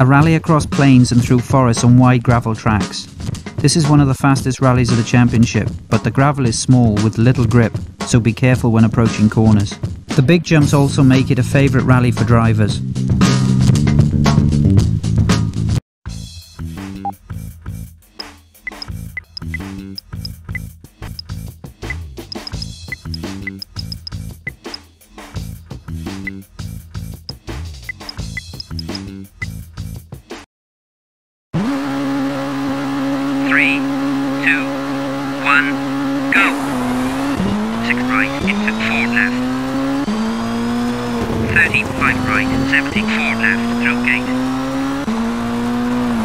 A rally across plains and through forests on wide gravel tracks. This is one of the fastest rallies of the championship, but the gravel is small with little grip, so be careful when approaching corners. The big jumps also make it a favourite rally for drivers.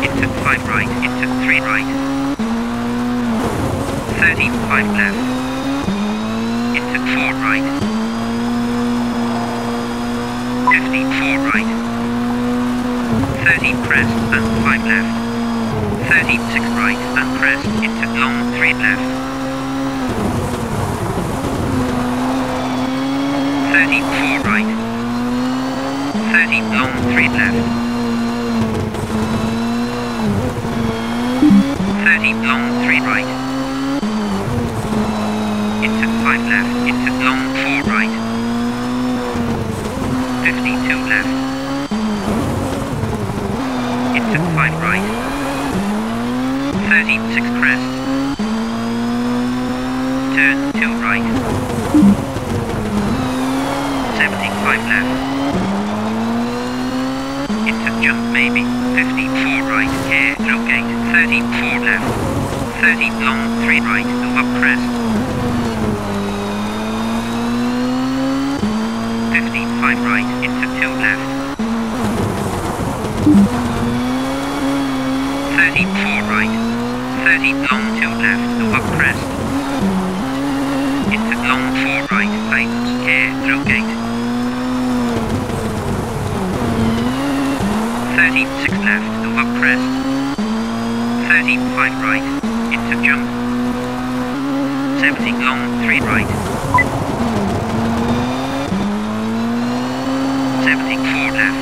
Into five right, into three right. Thirty-five left. Into four right. Fifty-four right. Thirty pressed and five left. 36 right and press into long 3 left. 34 right. 30 long 3 left. 30 long 3 right. Into 5 left, into long 4 right. 52 left. Into 5 right. 36 crest. Turn to right. 75 left. Into jump maybe. 54 right. Through gate. 34 left. 30 long 3 right up crest. 55 right into 2 left. 34 right. 30 long 2 left up crest. Into long 4 right, tightens care through gate. 36 left to up crest. 35 right, into jump. 70 long 3 right. 74 left.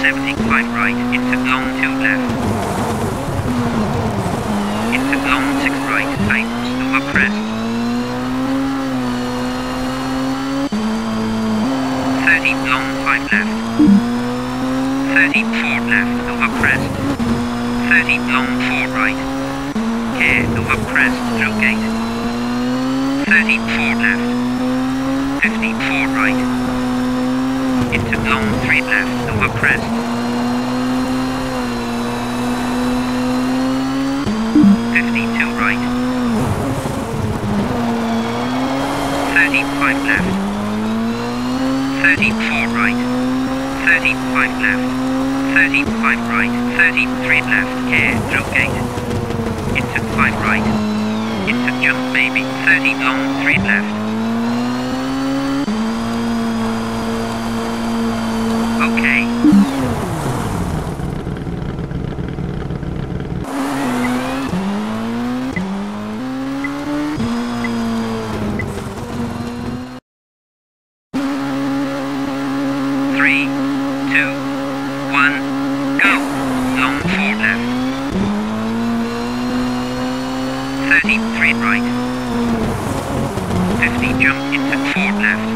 75 right, into long 2 left. Into long 6 right, tightens to up crest. 30 long 5 left. 34 left to up crest. 30 long 4 right. Care to up crest through gate. 34 left. 54 right. Into long 3 left to up crest. 52 right. 35 left. 34 right. 35 left. 35 right. 33 left. Care through gate. Into 5 right. Into jump maybe. 30 long 3 left. Okay. Three, two, one, go. Long four left. Thirty-three right. Fifty jump into four left.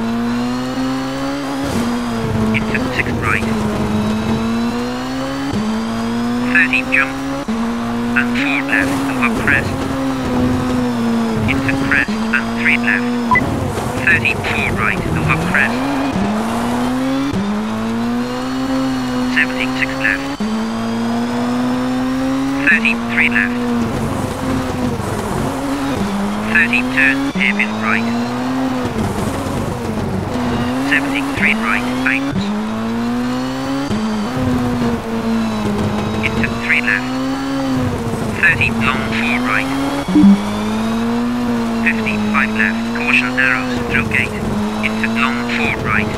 Into six right. Thirty jump and four left to up crest. Into crest and three left. Thirty-four right to up crest. 76 left. 33 left. 30 turn, hairpin right. 73 right, tightens. Into 3 left. 30 long 4 right. 55 left, caution arrows through gate. Into long 4 right.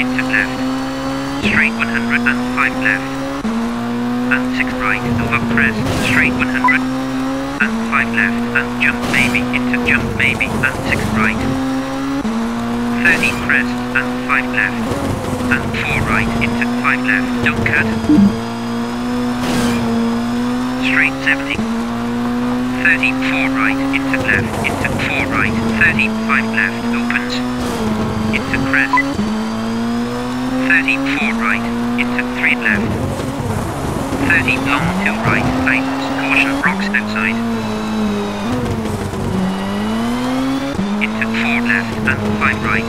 into left, straight 105 left, and 6 right up crest, straight 100, and 5 left, and jump maybe, into jump maybe, and 6 right, 30 crest and 5 left. And 4 right into 5 left. Don't cut. Straight 70. 34 right into left into 4 right. 35 left opens. Into crest. 34 right into 3 left. 30 long 2 right tightens. Caution rocks outside. Into 4 left and 5 right.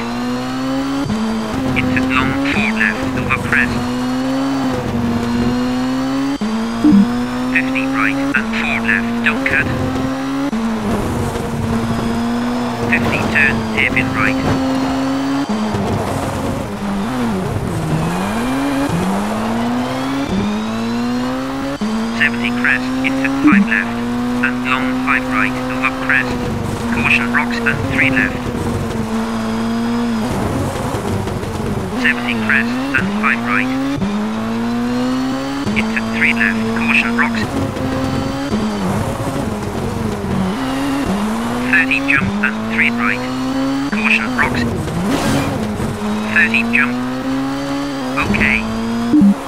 Into long 4 left over crest. 50 right and 4 left. Don't cut. 50 turn, hairpin right. Seventy crest into five left and long five right over crest. Caution rocks and three left. Seventy crest and five right. Into three left. Caution rocks. Thirty jump and three right. Caution rocks. Thirty jump. Okay.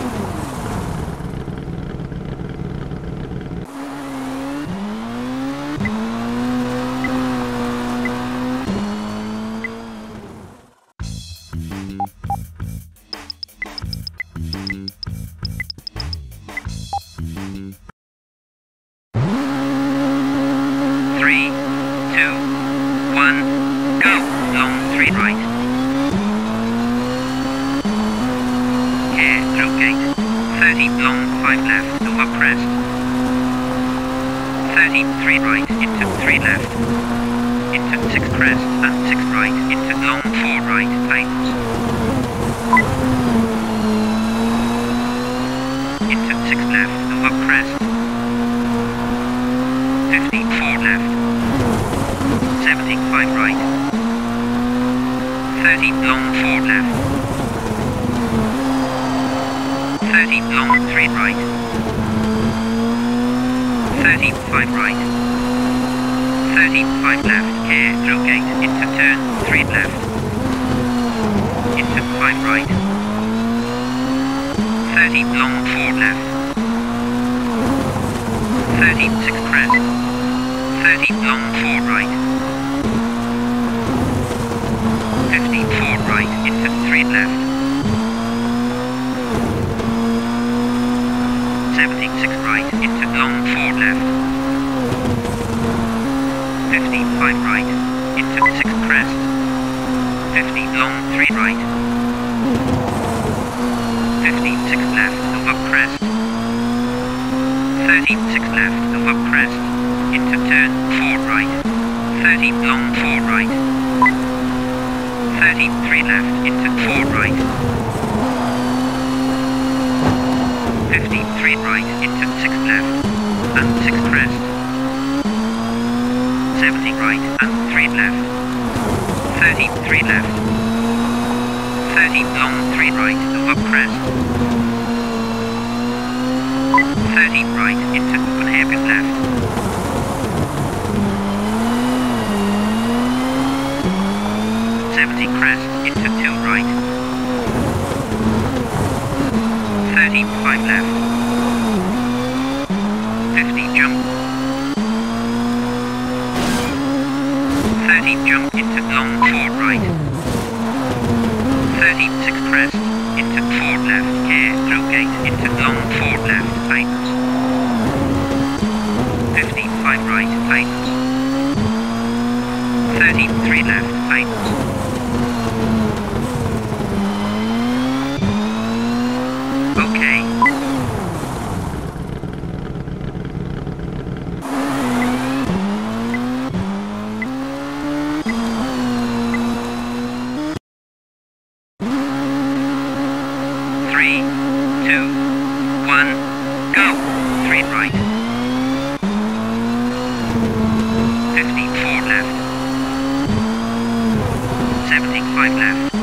30 long 4 left. 30 long 3 right. 35 right. 35 left, care through gate, into turn, 3 left. Into 5 right. 30 long 4 left. 36 crest. 30 long 4 right. 54 right into 3 left. 76 right into long 4 left. 55 right into 6 crest. 50 long 3 right. 56 left over crest. 36 left over crest. Into turn 4 right. 30 long 4 right. 33 left into 4 right. 53 right into 6 left and 6 crest. 70 right and 3 left. 33 left. 30 long 3 right over crest. 30 right into 1 hairpin left. 70 crest into 2 right. 35 left. 50 jump. 30 jump into long 4 right. 36 crest into 4 left. Care through gate into long 4 left. Tightens. 55 right. Tightens. 33 left. Tightens. acting 5 left.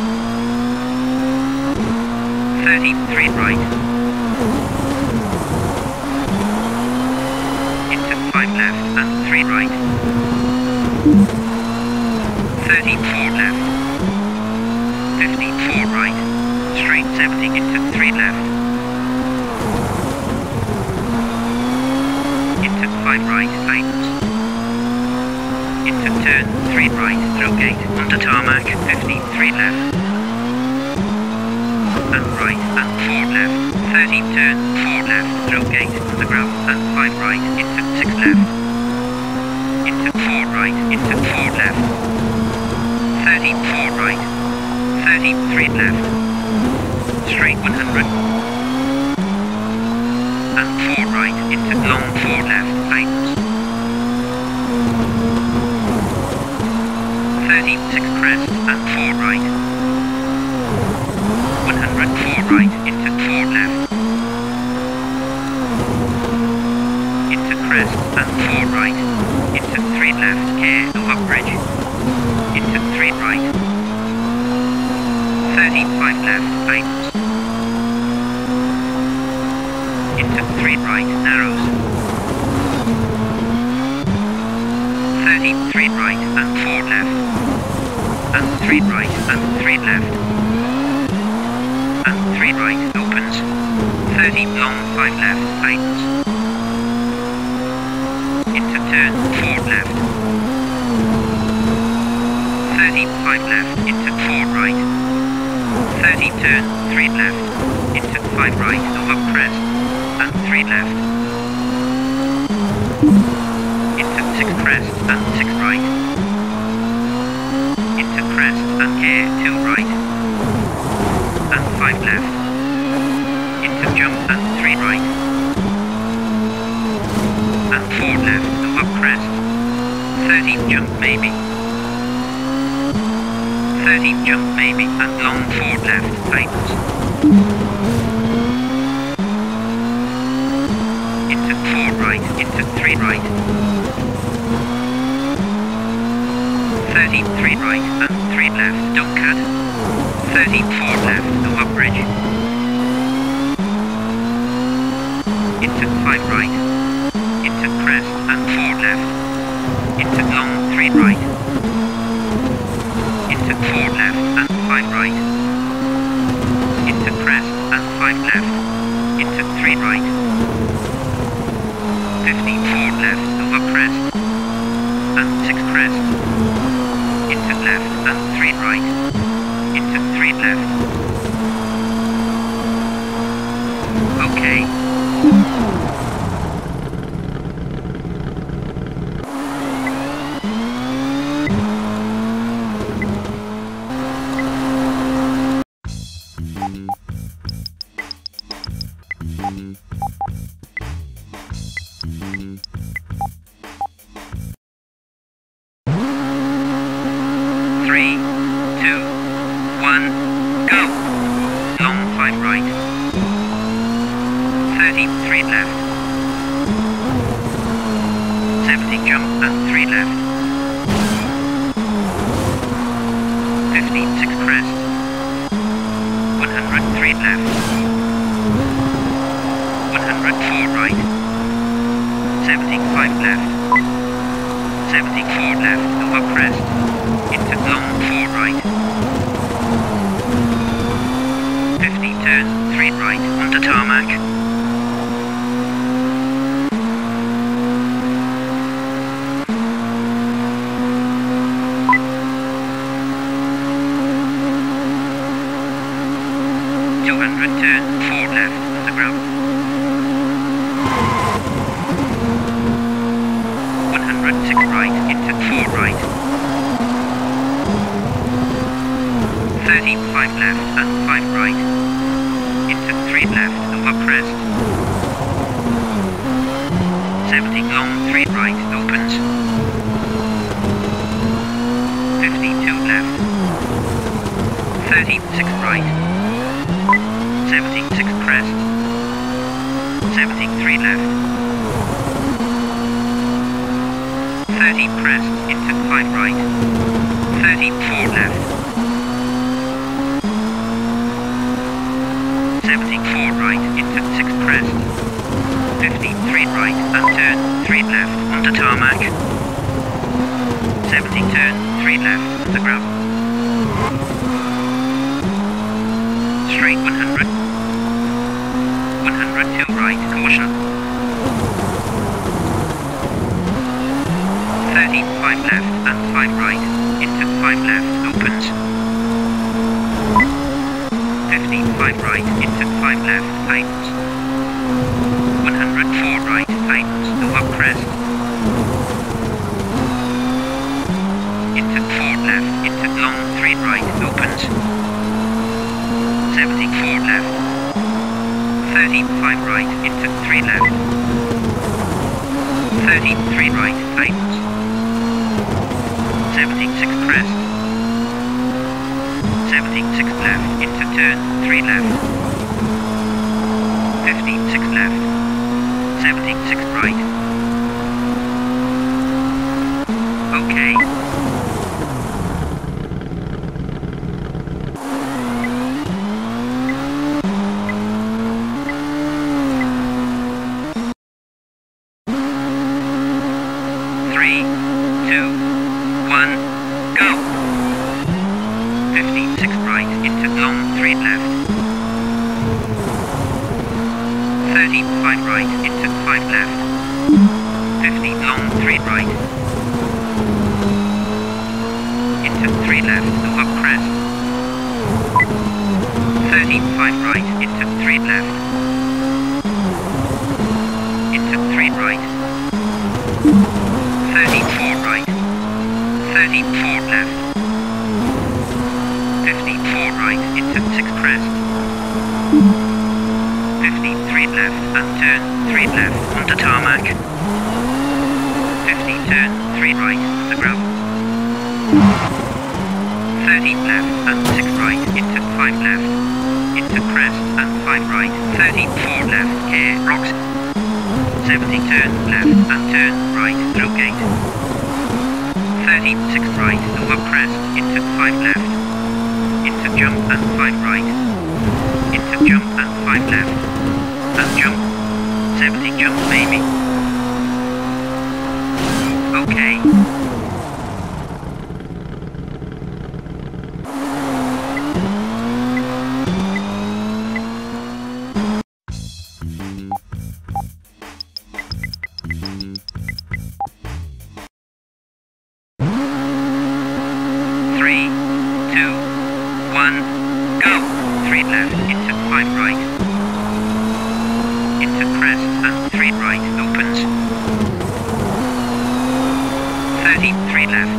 33 right. Into 5 left and 3 right. 34 left. 54 right. Straight 70 into 3 left. Into 5 right, 8 turn 3 right, through gate. Onto tarmac, 50, 3 left. And right, and 4 left. 30, turn 4 left, through gate. On the gravel, and 5 right, into 6 left. Into 4 right, into 4 left. 30, 4 right. 30, 3 left. Straight 100. And 4 right into long 4 left, tightens. 36 crest and 4 right. 100, 4 right into 4 left. Into crest and 4 right. Into 3 left, care over bridge. Into 3 right. 35 left, tightens. Into 3 right, narrows. 33 right and 4 left. And 3 right and 3 left. And 3 right, opens. 30 long, 5 left, tightens. Into turn, 4 left. 35 left, into 4 right. 30 turn, 3 left, into 5 right, over crest, and 3 left. Into 6 crest, and 6 right. Into and 2 right. And 5 left. Into jump, and 3 right. And 4 left, over crest. 30 jump maybe. 30 jump maybe and long 4 left tightens. Into 4 right, into 3 right. 33 right 3 left, don't cut. 34 left, over bridge. Into 5 right. Into four right. 35 left and 5 right. Into 3 left over crest. 70 long 3 right opens. 52 left. 36 right. 76 crest. 73 left. 30 crest into 5 right. 34 left. 74 right into 6 crest. 53 right and turn 3 left onto tarmac. 70 turn 3 left on the gravel. straight 100. 100 to right, caution. 30, 5 left and 5 right, into 5 left, opens. 50, 5 right, into 5 left, tightens. 100, 4 right, tightens, go up crest. Into 4 left, into long 3 right, opens. 74 left. 35 right into 3 left. 33 right, tightens. 76 crest. 76 left into turn 3 left. 56 left. 76 right. Okay. Three, two, one, go. 56 right into long 3 left. 35 right into 5 left. 50 long 3 right. Into 3 left, go up crest. 35 right into 3 left. Into 3 right. 34 right. 34 left. 54 right into 6 crest. 53 left and turn 3 left onto tarmac. 50 turn 3 right the gravel. 30 left and 6 right into 5 left. Into crest and 5 right. 34 left, care, rocks. 70 turn left and turn right through gate. 36 right, up crest, into 5 left. Into jump and 5 right. Into jump and 5 left. And jump. 70 jump maybe. Okay. Three, two, one, go. Three left into right. And three right opens. Thirty-three left.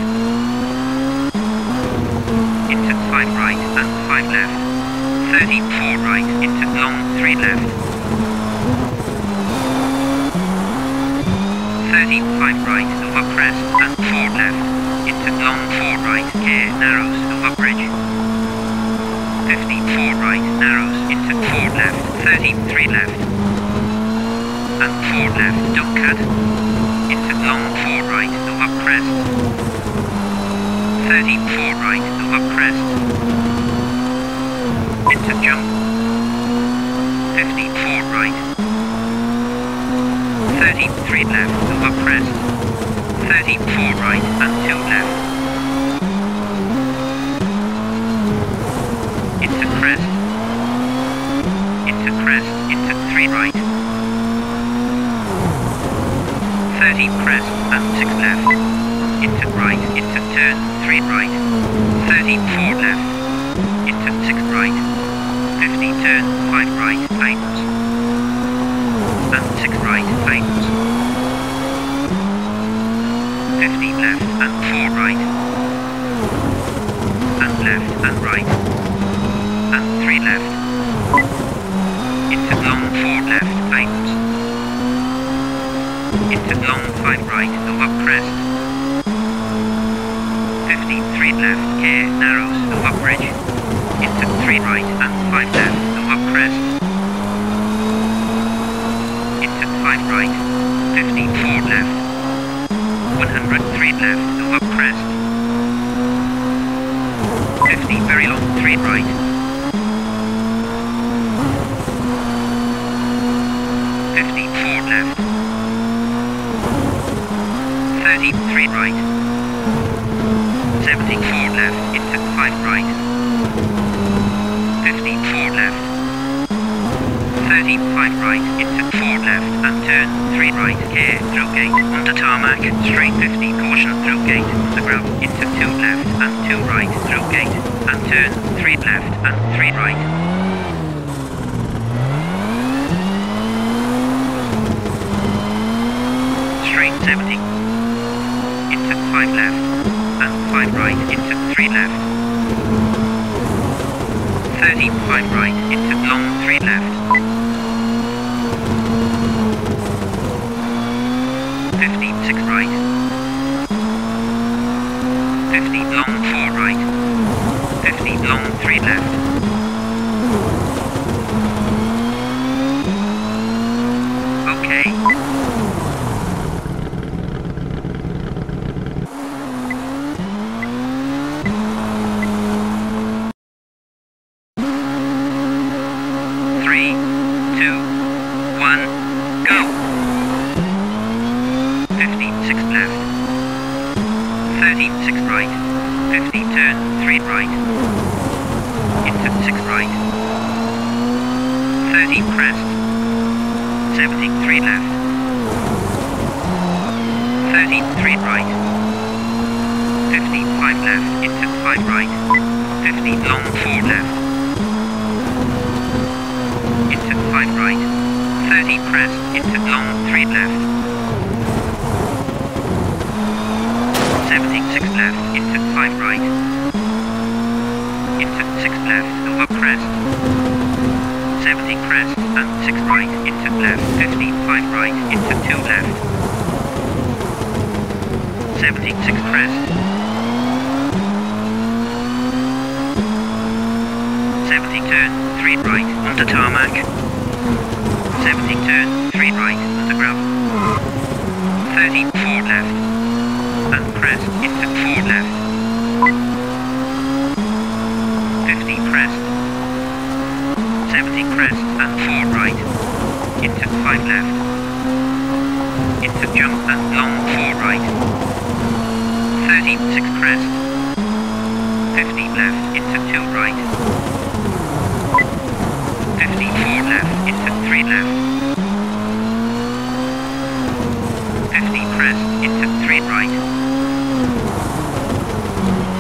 Into five right and five left. Thirty-four right into long three left. Thirty-five right over crest and four left. Into long four right, care narrows over bridge. 54 right, narrows into 4 left, 33 left. And 4 left, duck cut. Into long 4 right, over crest. 34 right, over crest. Into jump. 54 right. 33 left, over crest. 34 right and 2 left. Into crest. Into crest, into 3 right. 30 crest and 6 left. Into right, into turn 3 right. 34 left. Into 6 right. 50 turn 5 right, tightens. And 6 right, tightens. 50 left and 4 right. And left and right. And 3 left. Into long 4 left. Into long 5 right, up crest. 53 left, care, narrows, up bridge. Into 3 right and 5 left, go up crest. Into 5 right, 54 left. 103 left, go up crest. 50 very long, 3 right. 54 left. 33 right. 74 left into 5 right. 54 left. 30, 5 right, into 4 left, and turn 3 right, care, through gate, onto tarmac, straight 50, caution, through gate, onto gravel, into 2 left, and 2 right, through gate, and turn 3 left, and 3 right. Straight 70, into 5 left, and 5 right, into 3 left. 30, 5 right, into long 3 left. 50, 6 right. 50, long 4 right. 50, long 3 left. 73 left. 33 right. 55 left into 5 right. 50 long 4 left. Into 5 right. 30 crest into long 3 left. 76 left into 5 right. Into 6 left over crest. 70 crest. And 6 right. Into left. 50. 5 right. Into 2 left. 76 crest. 70 turn, 3 right, onto tarmac. 70 turn, 3 right, onto gravel. 30, 4 left, and crest, into 4 left. 50 crest. 70 crest, and 4 right, into 5 left. Into jump and long 4 right. 30, 6 crest. 50 left, into 2 right. 54 left into 3 left. 50 crest into 3 right.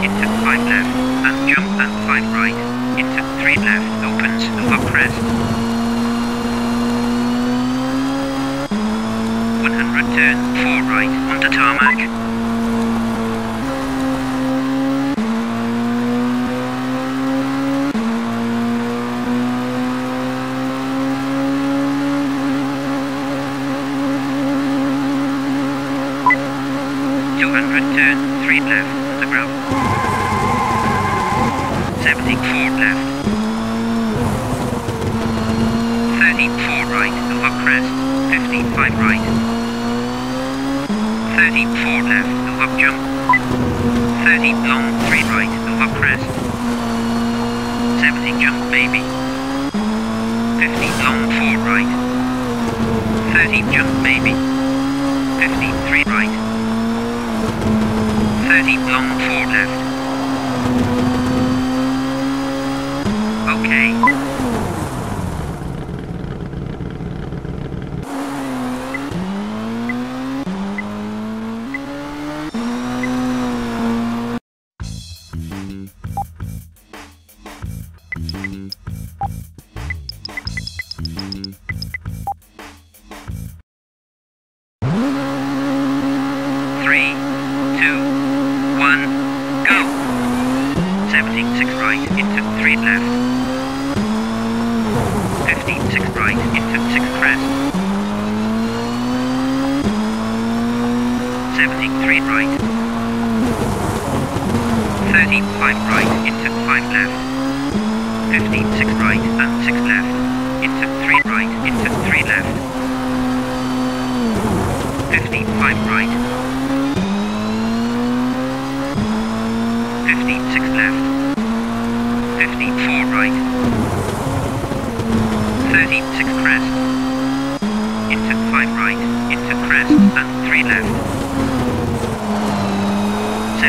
Into 5 left and jump and 5 right. Into 3 left opens over crest. 100 turn 4 right onto tarmac. Two hundred turn, three left, the gravel. Seventy four left. Thirty four right, over crest. Fifty five right. Thirty four left, over jump. Thirty long, three right, over crest. Seventy jump maybe. Fifty long, four right. Thirty jump maybe. Fifty three right. 30 long 4 left. Three,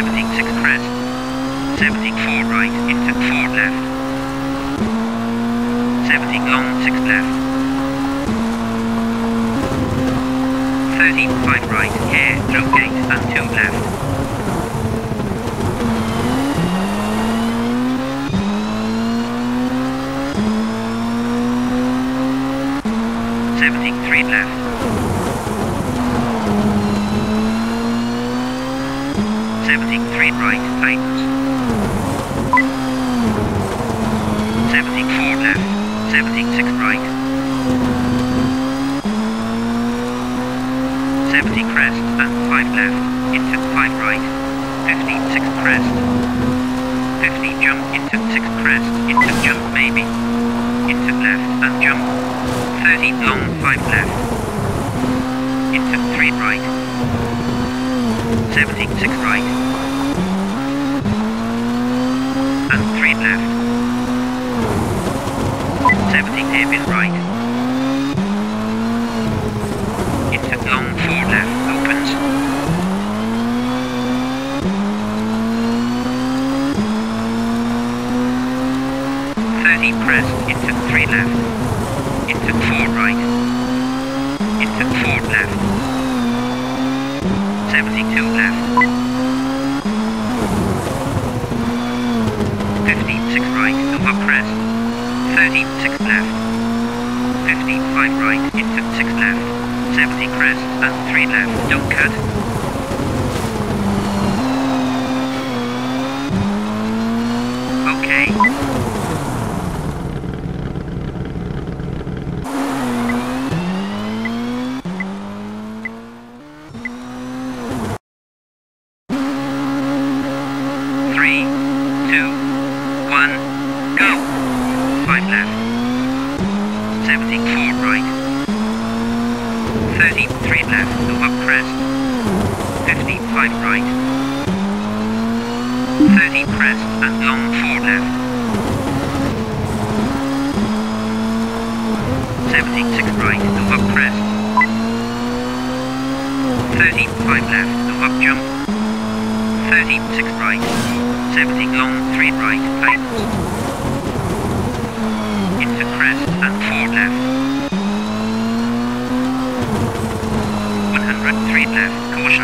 76 crest, 74 right into 4 left, 70 long 6 left, 13 right here, through gate and 2 left. into left and jump. 30 long, 5 left. Into 3 right. 76 right. And 3 left. 70 in right. three crest, into three left, into four right, into four left, 72 left, 156 right, over crest, 36 left, 55 right, into 6 left, 70 press, and 3 left, don't cut,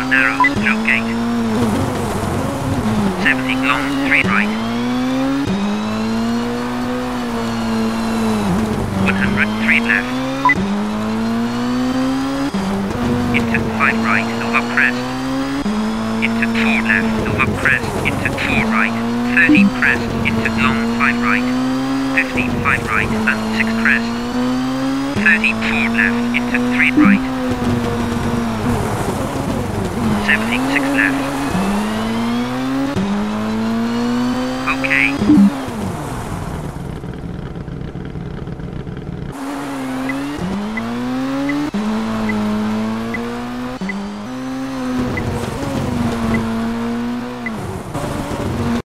narrow, drop gate.